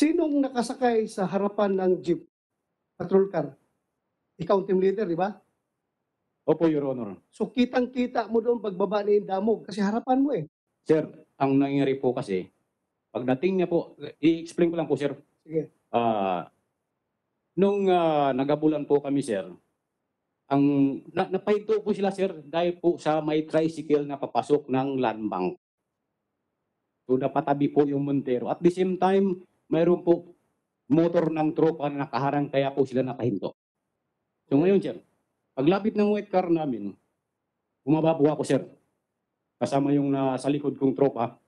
Sinong nakasakay sa harapan ng jeep? Patrol car. Ikaw ang team leader, di ba? Opo, Your Honor. So kitang-kita mo doon pagbaba ni Indamog kasi harapan mo eh. Sir, ang nangyari po kasi, pagdating niya po, i-explain ko lang po, sir. Sige. Ah, nung ah, nagabulan po kami, sir, ang na, napahinto po sila, sir, dahil po sa may tricycle na papasok ng land bank. So, napatabi po yung Montero. At the same time, mayroon po motor ng tropa na nakaharang, kaya po sila nakahinto. So, ngayon, sir, paglapit ng white car namin, bumaba po ako, sir. Kasama yung nasa likod kong tropa.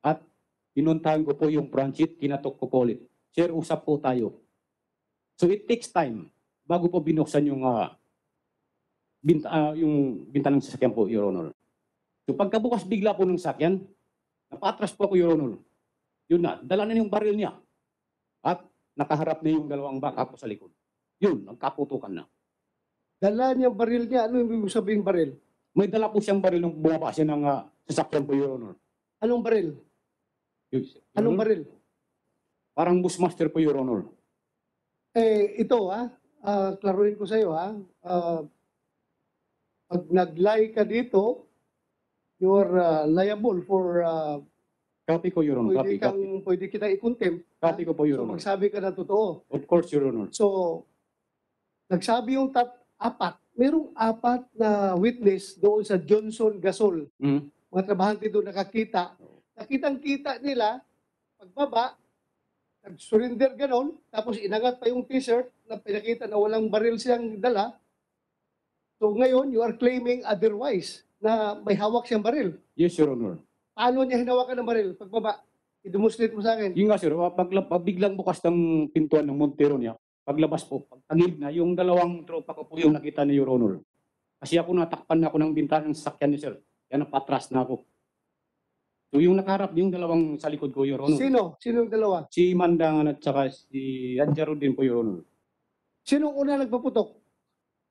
At pinuntahan ko po yung branchit, kinatok ko po ulit. Sir, usap po tayo. So it takes time bago po binuksan yung ah, binta, ah, yung binta ng sasakyan po, Your Honor. So pagkabukas bigla po ng sasakyan, napatras po ako, Your Honor. Yun na, dala na yung baril niya. At nakaharap na yung dalawang baka po sa likod. Yun, nagkaputukan na. Dala niya ang baril niya. Ano yung ibig sabihin baril? May dala po siyang baril nung bumaba siya ng ah, sasakyan po, Your Honor. Anong baril? Yun, Your Anong Honor, baril? Parang Bushmaster po, Your Honor. Eh, ito ha, ah, klaruhin ko sa iyo ha. Ah, pag nag-lie ka dito, you are ah, liable for uh, Copy ko, Your Honor. pwede Copy, kang copy. pwede kita i-contempt. Copy ko po, Your So Honor. magsabi ka ng totoo. Of course, Your Honor. So nagsabi yung tat apat. Merong apat na witness doon sa Johnson Gasol. Mm. Mga trabahante doon nakakita. Nakitang-kita nila pagbaba nag-surrender ganon, tapos inangat pa yung t-shirt na pinakita na walang baril siyang dala. So ngayon, you are claiming otherwise na may hawak siyang baril. Yes, Your Honor. Paano niya hinawakan ng baril? Pagbaba, i-demonstrate mo sa akin. Yung nga sir, pag, pag biglang bukas ng pintuan ng Montero niya, paglabas po, pagtangib na, yung dalawang tropa ko po yung nakita ni Your Honor. Kasi ako natakpan na ako ng bintana ng sasakyan ni sir. Kaya napatras na ako. So yung nakaharap, yung dalawang sa likod ko, Your Honor. Sino? Sino yung dalawa? Si Mandangan at saka si Anjaro din po, Your Honor. Sino ang una nagpaputok?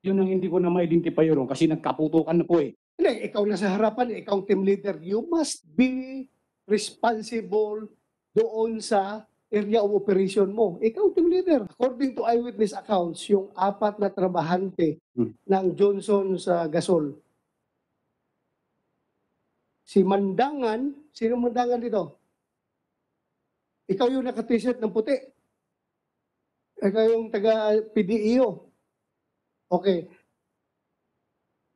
Yun ang hindi ko na ma-identify, Your Honor, kasi nagkaputukan na po eh. Hindi, ikaw na sa harapan, ikaw ang team leader. You must be responsible doon sa area of operation mo. Ikaw team leader. According to eyewitness accounts, yung apat na trabahante Hmm. ng Johnson sa Gasol. Si Mandangan, sino Mandangan dito? Ikaw yung naka-t-shirt ng puti. Ikaw yung taga PDEO. Okay.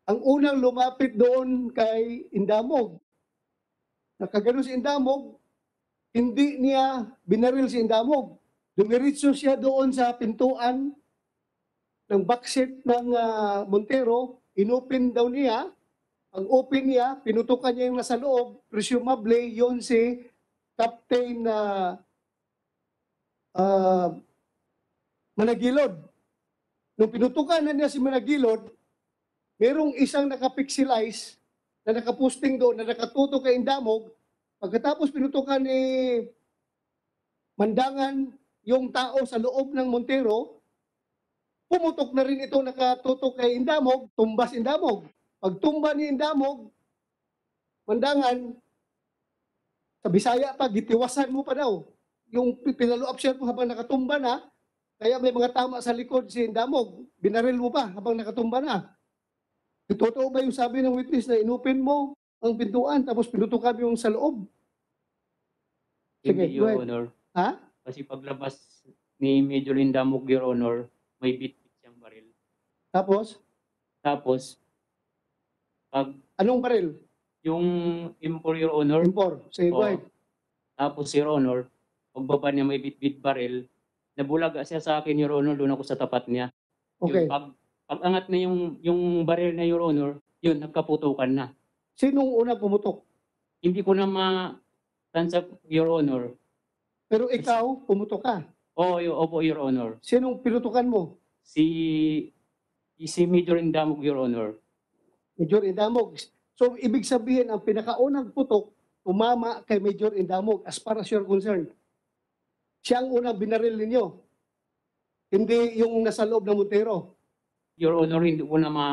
Ang unang lumapit doon kay Indamog. Nakagano si Indamog, hindi niya binaril si Indamog. Dumiritso siya doon sa pintuan ng backseat ng ah, Montero. Inopen daw niya. Pag open niya, pinutukan niya yung nasa loob. Presumably, yon si Captain na ah, Managilod. Nung pinutukan na niya si Managilod, merong isang nakapixelize na nakaposting doon na nakatuto kay Indamog. Pagkatapos pinutukan ni Mandangan yung tao sa loob ng Montero, pumutok na rin ito nakatutok kay Indamog, tumbas Indamog. Pag tumba ni Indamog, Mandangan, sa Bisaya pa, gitiwasan mo pa daw. Yung pinalo up shot mo habang nakatumba na, kaya may mga tama sa likod si Indamog, binaril mo pa habang nakatumba na. Totoo ba yung sabi ng witness na inopen mo ang pintuan tapos pinutukan yung sa loob? Sige, Hindi, go Your ahead. Honor. Ha? Kasi paglabas ni Major Lindamog, Your Honor, may bit-bit siyang baril. Tapos, Tapos, pag anong baril? yung impor, Your Honor, Impor. Sige, go Oo. ahead. tapos, Your Honor, pagbaba niya may bit-bit baril, nabulaga siya sa akin, Your Honor, doon ako sa tapat niya. Okay. Yung pag, pag angat na yung, yung baril na, Your Honor, yun, nagkaputukan na. Sinong una pumutok? Hindi ko na ma tansap, Your Honor. Pero ikaw, pumutok ka. Oo, y- opo, Your Honor. Sinong pinutukan mo? Si, si Major Lindamog, Your Honor. Major Indamog. So, ibig sabihin, ang pinakaunang putok, umama kay Major Indamog as far as you're concerned. Siya ang unang binaril ninyo. Hindi yung nasa loob ng Montero. Your Honor, hindi ko na ma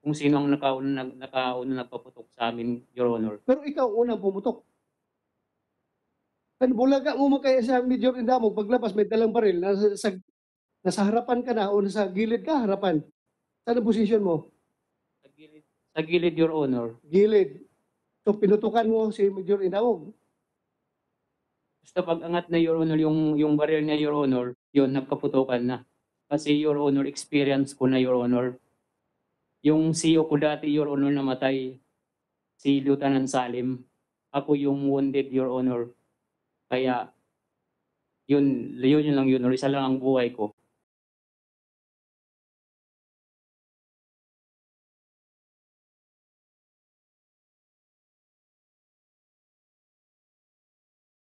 kung sino ang nakauna, nag, nakauna nagpaputok sa amin, Your Honor. Pero ikaw unang pumutok. Kan bulaga mo mo kaya sa Major Indamog, paglabas may dalang baril, nasa, sa, nasa harapan ka na o nasa gilid ka, harapan. Saan ang position mo? Sa gilid, sa gilid, Your Honor. Gilid. So pinutukan mo si Major Indamog. Basta pag angat na Your Honor, yung, yung baril niya, Your Honor, yun, nagkaputukan na. Kasi Your Honor, experience ko na, Your Honor. Yung CEO ko dati, Your Honor, namatay. Si Lieutenant Salim. Ako yung wounded, Your Honor. Kaya, yun, yun, yun lang, Honor. Isa lang ang buhay ko.